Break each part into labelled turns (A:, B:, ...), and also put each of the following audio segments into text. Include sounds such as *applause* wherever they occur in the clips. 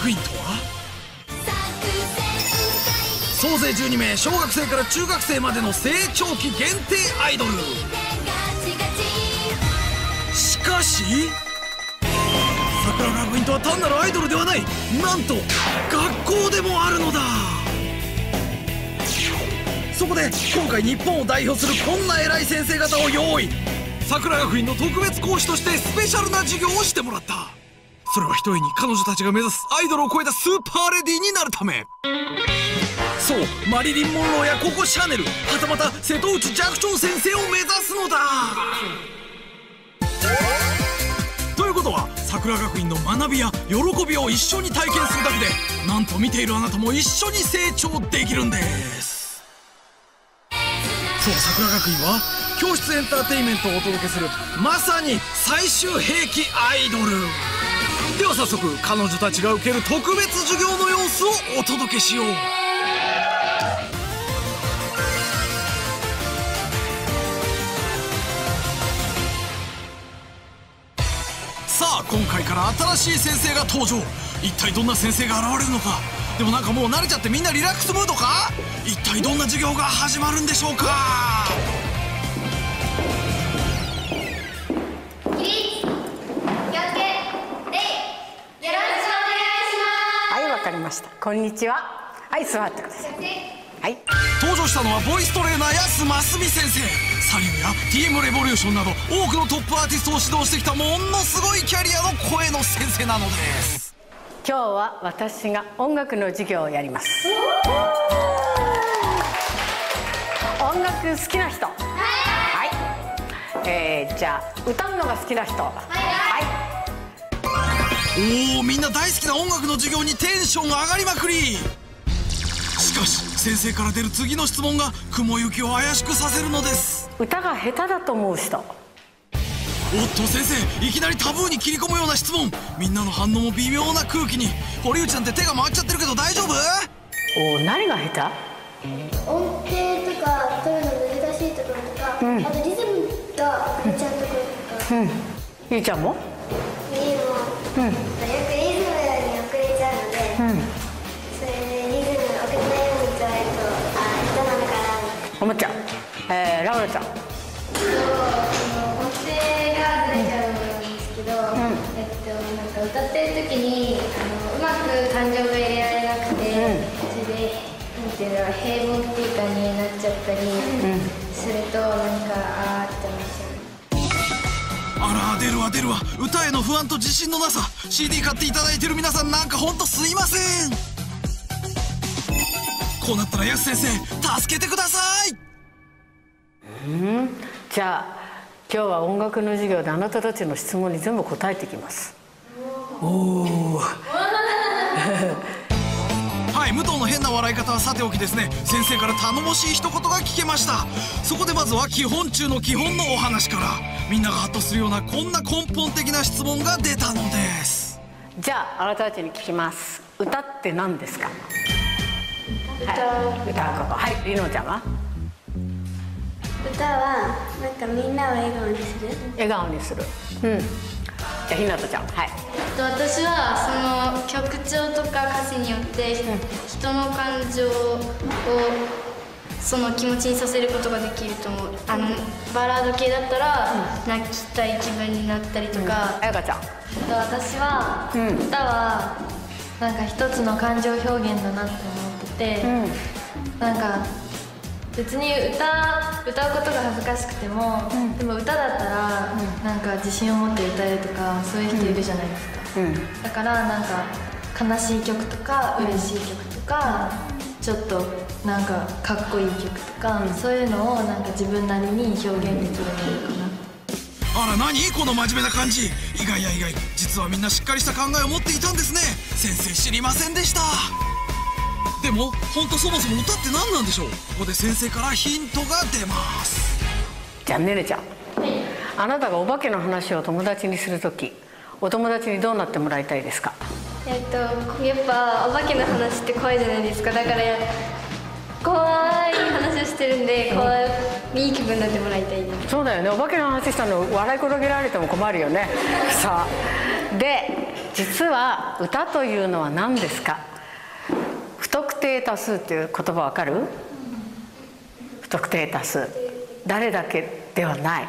A: 学院とは？総勢12名小学生から中学生までの成長期限定アイドル。しかし桜学院とは単なるアイドルではない。なんと学校でもあるのだ。そこで今回日本を代表するこんな偉い先生方を用意。桜学院の特別講師としてスペシャルな授業をしてもらった。それはひとえに彼女たちが目指すアイドルを超えたスーパーレディーになるため。そうマリリン・モンローやココ・シャネル。はたまた瀬戸内寂聴先生を目指すのだ。ということは桜学院の学びや喜びを一緒に体験するだけでなんと見ているあなたも一緒に成長できるんです。そう桜学院は教室エンターテインメントをお届けするまさに最終兵器アイドル。では早速彼女たちが受ける特別授業の様子をお届けしよう。さあ今回から新しい先生が登場。一体どんな先生が現れるのか。でもなんかもう慣れちゃってみんなリラックスムードか？一体どんな授業が始まるんでしょうか？
B: こんにちは。はい、座ってください。はい。
A: 登場したのはボイストレーナー安真澄先生サリムや TM レボリューションなど多くのトップアーティストを指導してきたものすごいキャリアの声の先生なのです
B: 今日は私が音楽の授業をやります。音楽好きな人。はい。えー、じゃあ歌うのが好きな人。はい。
A: おおみんな大好きな音楽の授業にテンション上がりまくりしかし先生から出る次の質問が雲行きを怪しくさせるのです
B: 歌が下手だと思う人。
A: おっと先生いきなりタブーに切り込むような質問みんなの反応も微妙な空気に堀内なんて手が回っちゃってるけど大丈夫？
B: おー何が下
C: 音程とか取るの難しいところとか、あとリズムがちゃうところとか、
B: 手？うん。ゆいちゃんも？
C: っていうのも、
B: うん。
C: よくリズムに遅れちゃうので、
B: うん。
C: それでリズム遅れないように伝えるとあー下手なのかな
B: 思っちゃう。えー、ラウラちゃん。
C: 音程がずれちゃうんですけど、えっとなんか歌ってる時にあのうまく感情が入れられなくて、それでなんていうの平凡っていうかになっちゃったりすると、なんかあーって思っちゃう。
A: あら出るわ出るわ。歌への不安と自信のなさ。CD 買っていただいてる皆さんなんかほんとすいません。こうなったら安先生助けてください。
B: じゃあ今日は音楽の授業であなたたちの質問に全部答えてきます。*laughs*
A: はい武藤の変な笑い方はさておきですね先生から頼もしい一言が聞けましたそこでまずは基本中の基本のお話からみんながハッとするようなこんな根本的な質問が出たのです
B: じゃああなたたちに聞きます。歌って何ですか？はい、歌うこと。はい、りのちゃんは？
C: 歌はなんかみんなを笑顔にする
B: 笑顔にする。うん。じゃあひなたちゃん。はい。
D: と私はその曲調とか歌詞によって人の感情をその気持ちにさせることができると思う。あのバラード系だったら泣きたい気分になったりとか、
B: あやかちゃん。
E: 私は、
B: うん。
E: 歌はなんか一つの感情表現だなって思ってて、なんか別に歌歌うことが恥ずかしくても、でも歌だったら、なん。か自信を持って歌えるとかそういう人いるじゃないですか、
B: うん。
E: だからなんか悲しい曲とか嬉しい曲とか、ちょっとなんかかっこいい曲とか、そういうのをなんか自分なりに表現できるのかな。
A: あら何？この真面目な感じ。意外や意外。実はみんなしっかりした考えを持っていたんですね。先生知りませんでした。でもほんとそもそも歌って何なんでしょう？ここで先生からヒントが出ます。
B: じゃあねねちゃん。あなたがお化けの話を友達にするとき、お友達にどうなってもらいたいですか？
D: えっとやっぱお化けの話って怖いじゃないですか。だから怖い話をしてるんで怖いいい気分になってもらいたいです。
B: そうだよね。お化けの話したの笑い転げられても困るよね。さあ、で実は歌というのは何ですか？不特定多数っていう言葉わかる？不特定多数。誰だけではない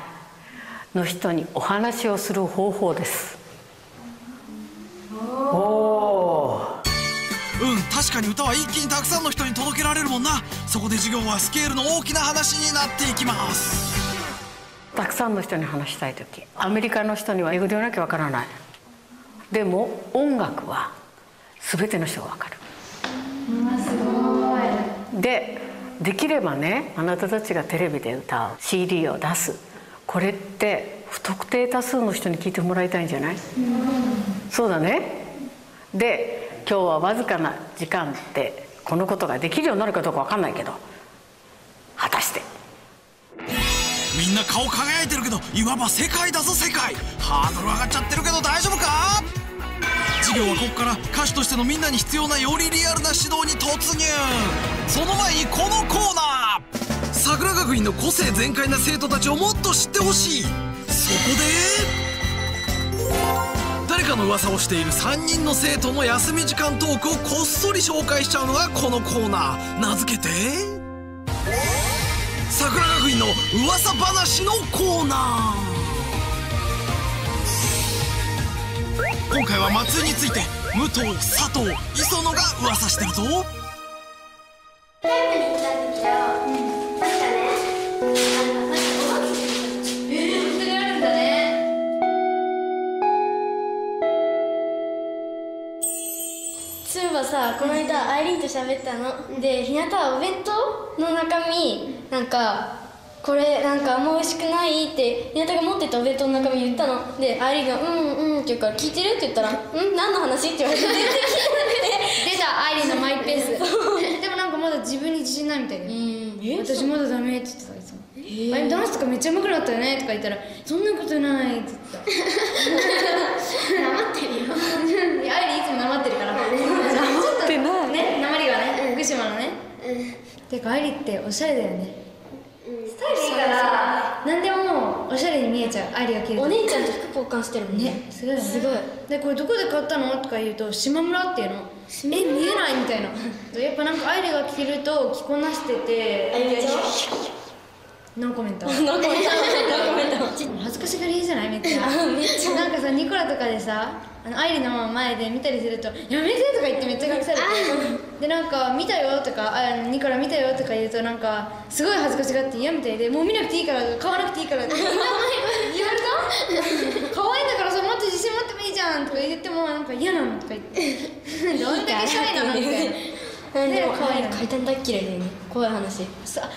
B: の人にお話をする方法です。おお
A: うん確かに歌は一気にたくさんの人に届けられるもんな。そこで授業はスケールの大きな話になっていきます。
B: たくさんの人に話したい時アメリカの人には英語で言わなきゃわからない。でも音楽は全ての人がわかる。でできればねあなたたちがテレビで歌う CD を出すこれって不特定多数の人に聞いてもらいたいんじゃない、そうだね。で今日はわずかな時間でこのことができるようになるかどうかわかんないけど果たして。
A: みんな顔輝いてるけどいわば世界だぞ世界。ハードル上がっちゃってるけど大丈夫か？授業はここから歌手としてのみんなに必要なよりリアルな指導に突入。その前にこのコーナー桜学院の個性全開な生徒たちをもっと知ってほしい。そこで誰かの噂をしている3人の生徒の休み時間トークをこっそり紹介しちゃうのがこのコーナー。名付けて桜学院の噂話のコーナー。今回は松井について武藤佐藤磯野が噂してるぞ。
D: この間アイリーンと喋ったの。でひなたはお弁当の中身なんかこれなんかあんま美味しくないってひなたが持ってたお弁当の中身言ったの。でアイリーンが「うんうん」って言うから「聞いてる?」って言ったら「うん何の話?」って言われて全然聞いてなくて
E: 出たアイリーのマイペース。*laughs* でもなんかまだ自分に自信ないみたいで。私まだダメって言ってたいつも。あれダンスとかめっちゃ上手くなったよねとか言ったらそんなことないって言ってた。*laughs* *laughs* なまってるよ。アイリーいつもなまってるからなまってないねなまりがね福島のねてかアイリーっておしゃれだよね。スタイルいいから。何でももうおしゃれに見えちゃう。アイリーが着る。と
D: お姉ちゃんと服交換してるもん
E: ね。すごいよね。
D: すごい。
E: でこれどこで買ったのとか言うと島村っていうの。え見えないみたいな。やっぱなんかアイリが着ると着こなしてて
D: あゆみちゃん
E: ノーコメント。
D: ノーコメント。
E: 恥ずかしがりじゃない？めっちゃ。*laughs*
D: めっちゃ。
E: なんかさニコラとかでさあのアイリの前で見たりすると「やめて!」とか言ってめっちゃ隠されて。でなんか「見たよ」とかあ「ニコラ見たよ」とか言うとなんかすごい恥ずかしがって嫌みたいで「もう見なくていいから」買わなくていいから」って。*laughs* *laughs* 言われた？可愛いんだからさもっと自信持ってもいいじゃんとか言って。もなんか。嫌なのとか言ってどんだけシャイなのみたいな。
D: でも
E: 可愛いの。
D: 階段大っ嫌いだよね怖い話
E: さ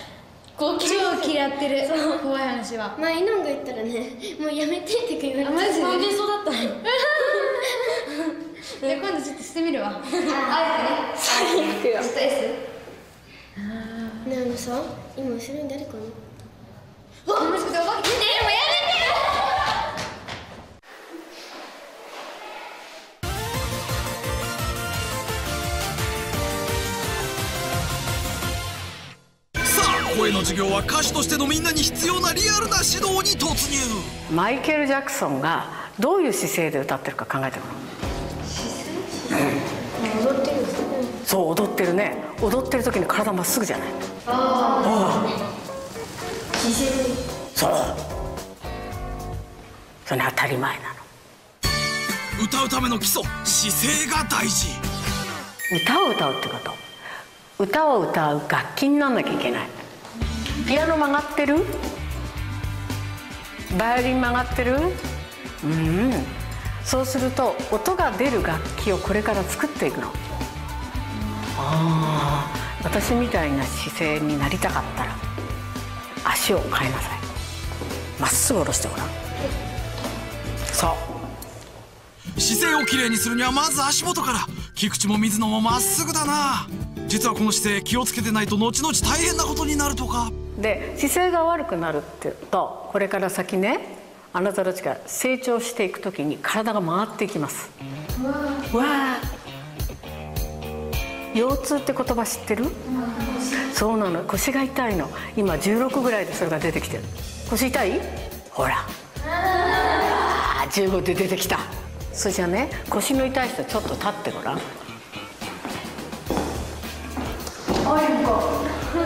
E: 超嫌ってる。怖い話は。
C: まあ、イノンが言ったらね、もうやめてって言われて。
E: あマジ？で
D: そうだったの。*laughs*
E: じゃあ今度ちょっとしてみるわ。あえてね最悪よちょっと S
C: なんかさ、今後ろに誰かな
E: 楽しくておばけねえもうや
A: さあ声の授業は歌手としてのみんなに必要なリアルな指導に突入。
B: マイケル・ジャクソンがどういう姿勢で歌ってるか考えてごらん。
C: 踊ってる
B: そう踊ってる。ね踊ってる時に体まっすぐじゃない？そう。それ当たり前なの。
A: 歌うための基礎姿勢が大事。
B: 歌を歌うってこと。歌を歌う楽器にならなきゃいけないピアノ曲がってる？バイオリン曲がってる？うん。そうすると音が出る楽器をこれから作っていくの。ああ私みたいな姿勢になりたかったら足を変えなさい。まっすぐ下ろしてごらん。そう。
A: 姿勢をきれいにするにはまず足元から。菊池も水野もまっすぐだな。実はこの姿勢気をつけてないと後々大変なことになるとか。
B: で姿勢が悪くなるっていうとこれから先ねあなたたちが成長していく時に体が回っていきます。わあ。腰痛って言葉知ってる？そうなの。腰が痛いの。今16ぐらいでそれが出てきてる。腰痛い？ほら。あー15で出てきた。それじゃね腰の痛い人ちょっと立ってごらん。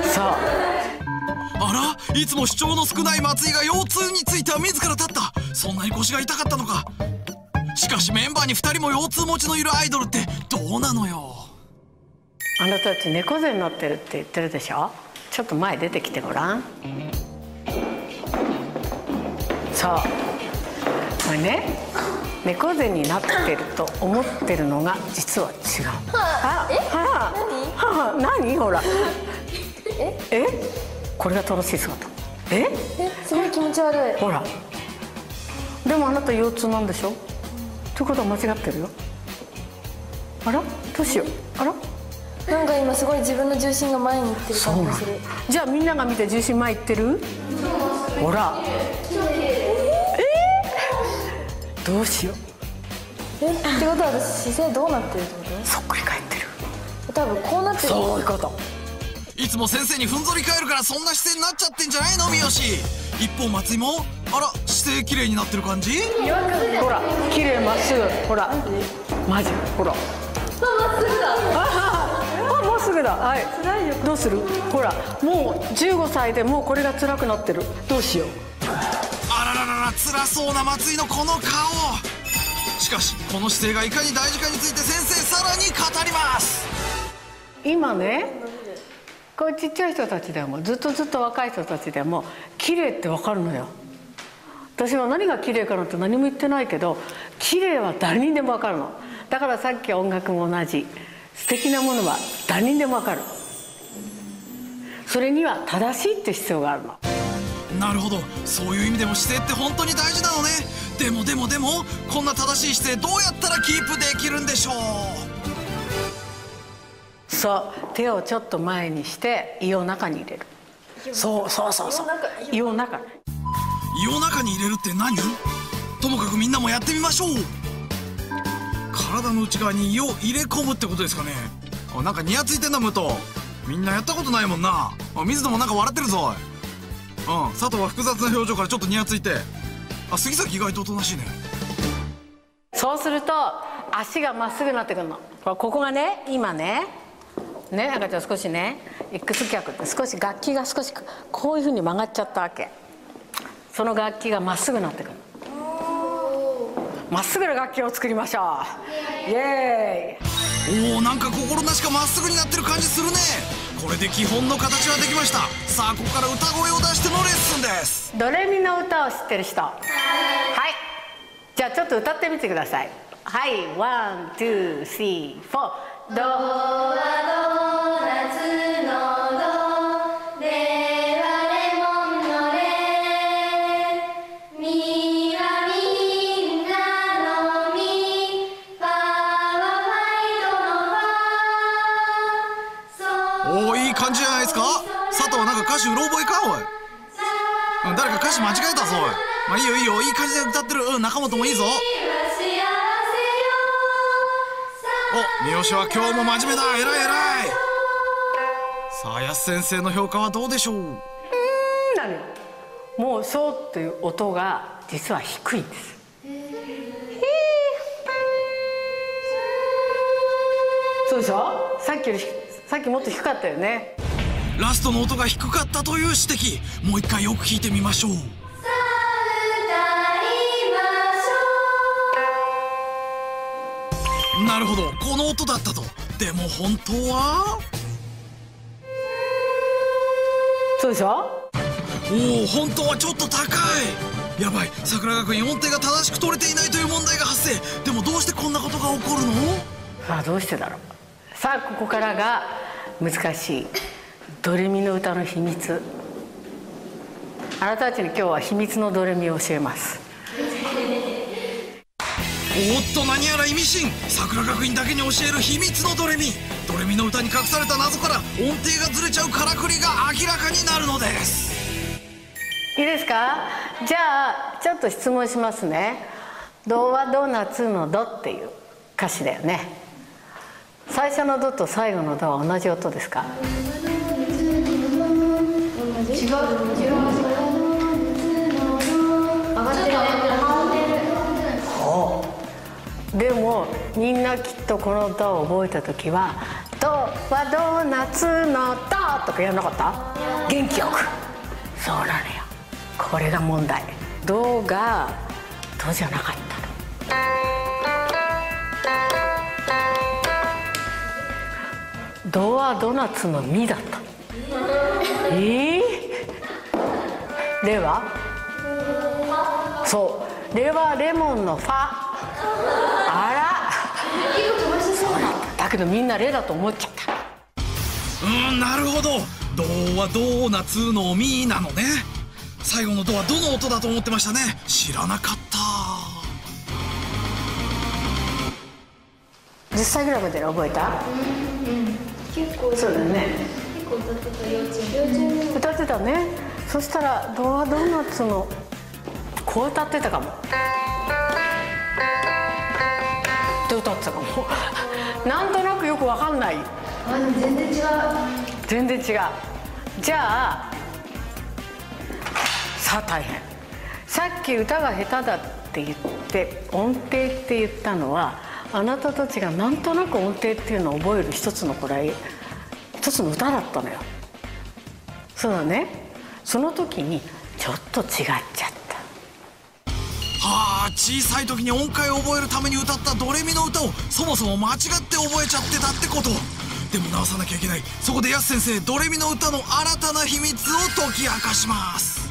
B: そう
A: あら？いつも主張の少ない松井が腰痛については自ら立った。そんなに腰が痛かったのか。しかしメンバーに2人も腰痛持ちのいるアイドルってどうなのよ。
B: あなたたち猫背になってるって言ってるでしょ？ちょっと前出てきてごらん。そう。これね猫背になってると思ってるのが実は違う。あえ？はあ何何？ほら。え？え？これが正しい姿。え？
E: え？すごい気持ち悪い。
B: ほら。でもあなた腰痛なんでしょ？ということは間違ってるよ。あら？どうしよう。あら？
E: なんか今すごい自分の重心が前にいってる感じがする。
B: じゃあみんなが見て重心前いってる？ほら。えーどうしよう。
E: え？ってことは私姿勢どうなってるってこ
B: そっくり返ってる。
E: と多分こうなってる。
B: そういうこと
A: いつも先生にふんぞり返るからそんな姿勢になっちゃってんじゃないの三好。一方松井もあら姿勢綺麗になってる感じ？
B: ほら綺麗まっすぐほら。マジ？ほら。まっすぐだ。あまっすぐだ。はい。どうする？ほら。もう15歳でもうこれが辛くなってる。どうしよう？
A: あらららら辛そうな松井のこの顔。しかしこの姿勢がいかに大事かについて先生さらに語ります。
B: 今ねこうちっちゃい人たちでもずっとずっと若い人たちでも綺麗ってわかるのよ。私は何が綺麗かなんて何も言ってないけど綺麗は誰にでもわかるの。だからさっき音楽も同じ。素敵なものは誰にでもわかる。それには正しいって必要があるの。
A: なるほど。そういう意味でも姿勢って本当に大事なのね。でもでもでもこんな正しい姿勢どうやったらキープできるんでしょう？
B: そう手をちょっと前にして胃を中に入れる。そうそうそうそう。胃を中。
A: 胃を中に入れるって何？ともかくみんなもやってみましょう。体の内側に胃を入れ込むってことですかね。あなんかニヤついてんな武藤。みんなやったことないもんな。あ水野もなんか笑ってるぞうん佐藤は複雑な表情からちょっとニヤついて。あ杉崎意外とおとなしいね。
B: そうすると足がまっすぐになってくるの。ここがね今ねね赤ちゃん少しね X 脚って少し楽器が少しこういうふうに曲がっちゃったわけ。その楽器がまっすぐになってくる。まっすぐな楽器を作りましょう。イエーイ。
A: おおなんか心なしかまっすぐになってる感じするね。これで基本の形はできました。さあここから歌声を出してのレッスンです。
B: ドレミの歌を知ってる人。はい。じゃあちょっと歌ってみてください。はい。 One two three four ド
C: はドーナツのドレはレモンのレミはみんなのミファはファイトのファソ
A: おいい感じじゃないですか？佐藤なんか歌詞うろ覚えか？おい。誰か歌詞間違えたぞ。おい。まあいいよいいよ。いい感じで歌ってる。うん中本もいいぞ。お三好は今日も真面目だ。偉い偉い。さあ安先生の評価はどうでしょう？
B: 何もうそうっていう音が実は低いんです。そうでしょ？さっきよりさっきもっと低かったよね。
A: ラストの音が低かったという指摘。もう一回よく聞いてみましょうなるほど。この音だったと。でも本当は？
B: そうでしょ？
A: おお本当はちょっと高い。やばい。桜学院音程が正しく取れていないという問題が発生。でもどうしてこんなことが起こるの？
B: さあどうしてだろう。さあここからが難しい。ドレミの歌の秘密。あなたたちに今日は秘密のドレミを教えます
A: おっと何やら意味深桜学院だけに教える秘密のドレミ。ドレミの歌に隠された謎から音程がずれちゃうからくりが明らかになるのです。
B: いいですか？じゃあちょっと質問しますね「ドはドーナツのド」っていう歌詞だよね。最初の「ド」と最後の「ド」は同じ音ですか？でもみんなきっとこの歌を覚えた時は「ドはドーナツのド」とかやんなかった？元気よく。そうなのよ。これが問題。ドがドじゃなかったドはドーナツのミだった。ええー、レは？そう。レはレモンのファ。けどみんなレだと思っちゃった。
A: うんなるほど。ドはドーナツのミなのね。最後のドはどの音だと思ってましたね。知らなかった。
B: 10歳ぐらいまで覚えた？
D: 結構
B: そうだよね。
D: 結構歌ってた幼稚園
B: 歌ってたね。そしたらドはドーナツのこう歌ってたかもって歌ってたかも。*laughs* なんとなくよくわかんない。
C: 全然違う。
B: 全然違うじゃあさあ大変。さっき歌が下手だって言って音程って言ったのはあなたたちがなんとなく音程っていうのを覚える一つのこれ一つの歌だったのよ。そうだね。その時にちょっと違っちゃった。
A: はあ。小さい時に音階を覚えるために歌ったドレミの歌をそもそも間違って覚えちゃってたってこと。でも直さなきゃいけない。そこでやす先生ドレミの歌の新たな秘密を解き明かします。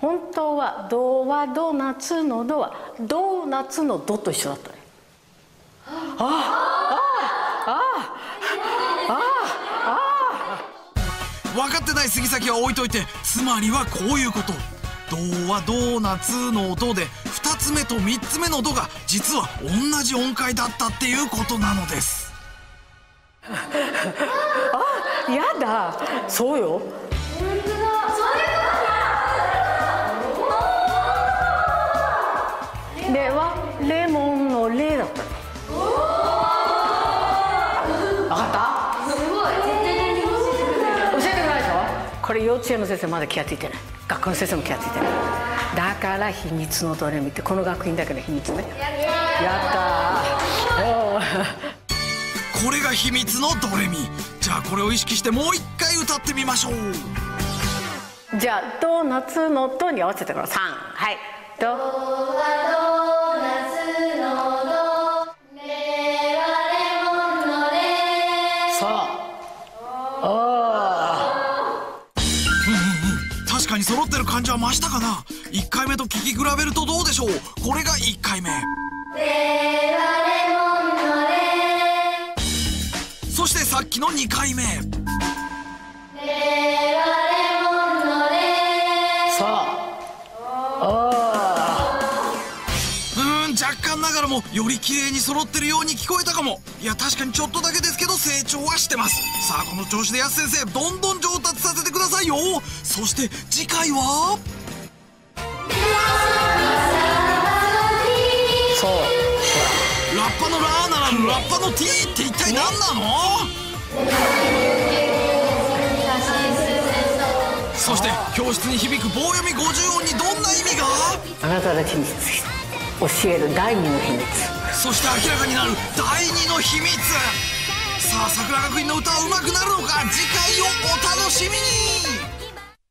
B: 本当は「ドはドーナツのドはドーナツのドと一緒だったね。
A: 分かってない杉崎は置いといてつまりはこういうこと「ド」はドーナツの音で2つ目と3つ目の「ド」が実は同じ音階だったっていうことなのです。
B: やだ。そうよ。レはレモンのレだったの分かった？すごい。教えてくれないでしょ？これ幼稚園の先生まだ気が付いてない学校の先生も気が付いてないだから秘密のドレミってこの学院だけの秘密ね。やった
A: これが秘密のドレミ。じゃあこれを意識してもう一回歌ってみましょう。
B: じゃあドーナツのドに合わせてから3はい。ド
C: は
A: 増したかな？1回目と聞き比べるとどうでしょう？これが1回目。そしてさっきの2回目。より綺麗に揃ってるように聞こえたかも。いや確かにちょっとだけですけど成長はしてます。さあこの調子でやす先生どんどん上達させてくださいよ。そして次回は？
B: そう。
A: ラッパのラーならラッパの T って一体何なの？そして教室に響く棒読み50音にどんな意味が？
B: あなたたちに教える第二の秘密。
A: そして明らかになる第二の秘密。さあ桜学院の歌はうまくなるのか？次回をお楽しみに。